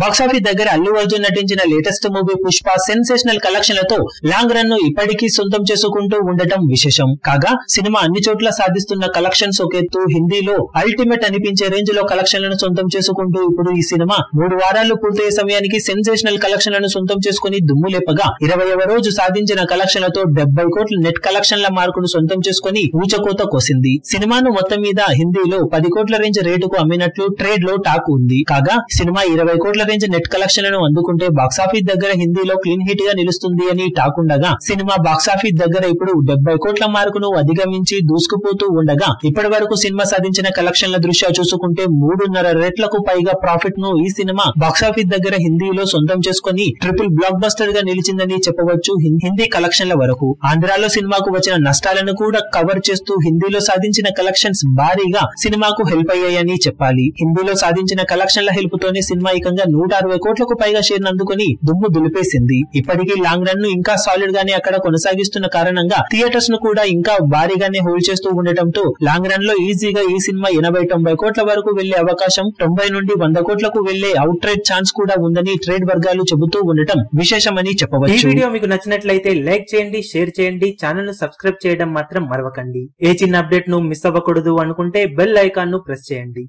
Box office దగ్గర అల్లు అర్జున్ నటించిన latest movie Pushpa sensational కలెక్షన్లతో లాంగ్ రన్ను ఇప్పటికీ సొంతం చేసుకుంటూ ఉండటం విశేషం. కాగా సినిమా అన్ని చోట్ల సాధిస్తున్న కలెక్షన్స్ ఒకెత్తు హిందీలో అల్టిమేట్ అనిపించే రేంజ్లో కలెక్షన్లను సొంతం చేసుకుంటూ ఇప్పుడు ఈ సినిమా మూడు వారాలు పూర్తయ్యే సమయానికి సెన్సేషనల్ కలెక్షన్లను సొంతం చేసుకుని దుమ్ము లేపగా ఇరవైవ రోజు సాధించిన కలెక్షన్లతో డెబ్బై కోట్ల నెట్ కలెక్షన్ల మార్కును సొంతం చేసుకుని ఊచకోత కోసింది. సినిమాను మొత్తం మీద హిందీలో పది కోట్ల రేంజ్ రేటుకు అమ్మినట్లు ట్రేడ్లో టాక్ ఉంది. కాగా సినిమా ఇరవై కోట్ల రేంజ్ నెట్ కలెక్షన్లను అందుకుంటే బాక్సాఫీస్ దగ్గర హిందీలో క్లీన్ హిట్గా నిలుస్తుంది అని టాక్ ఉండగా సినిమా బాక్సాఫీస్ దగ్గర ఇప్పుడు డెబ్బై కోట్ల మార్కును అధిగమించి దూసుకుపోతూ ఉండగా ఇప్పటి వరకు సినిమా సాధించిన కలెక్షన్ల దృష్ట్యా చూసుకుంటే మూడున్నర రెట్లకు పైగా ప్రాఫిట్ను ఈ సినిమా బాక్సాఫీస్ దగ్గర హిందీలో సొంతం చేసుకుని ట్రిపుల్ బ్లాక్ బస్టర్గా నిలిచిందని చెప్పవచ్చు హిందీ కలెక్షన్ల వరకు. ఆంధ్రాలో సినిమాకు వచ్చిన నష్టాలను కూడా కవర్ చేస్తూ హిందీలో సాధించిన కలెక్షన్స్ భారీగా సినిమాకు హెల్ప్ అయ్యాయని చెప్పాలి. హిందీలో సాధించిన కలెక్షన్ల హెల్ప్ తోనే సినిమా ఏకంగా నూట అరవై కోట్లకు పైగా షేర్ అందుకుని దుమ్ము దులిపేసింది. ఇప్పటికీ లాంగ్ రన్ను ఇంకా సాలిడ్ గానే అక్కడ కొనసాగిస్తున్న కారణంగా థియేటర్స్ను కూడా ఇంకా భారీగానే హోల్డ్ చేస్తూ ఉండటంతో లాంగ్ రన్లో ఈజీగా ఈ సినిమా ఎనభై తొంభై కోట్ల వరకు వెళ్ళే అవకాశం తొంభై నుండి వంద కోట్లకు వెళ్ళే అవుట్ ట్రేడ్ ఛాన్స్ కూడా ఉందని ట్రేడ్ వర్గాలు చెబుతూ ఉండటం విశేషమని చెప్పవచ్చు. ఈ వీడియో మీకు నచ్చినట్లయితే లైక్ చేయండి షేర్ చేయండి ఛానల్ను సబ్స్క్రైబ్ చేయడం మాత్రం మరవకండి. ఏ చిన్న అప్డేట్ను మిస్ అవ్వకూడదు అనుకుంటే బెల్ ఐకాన్ను ప్రెస్ చేయండి.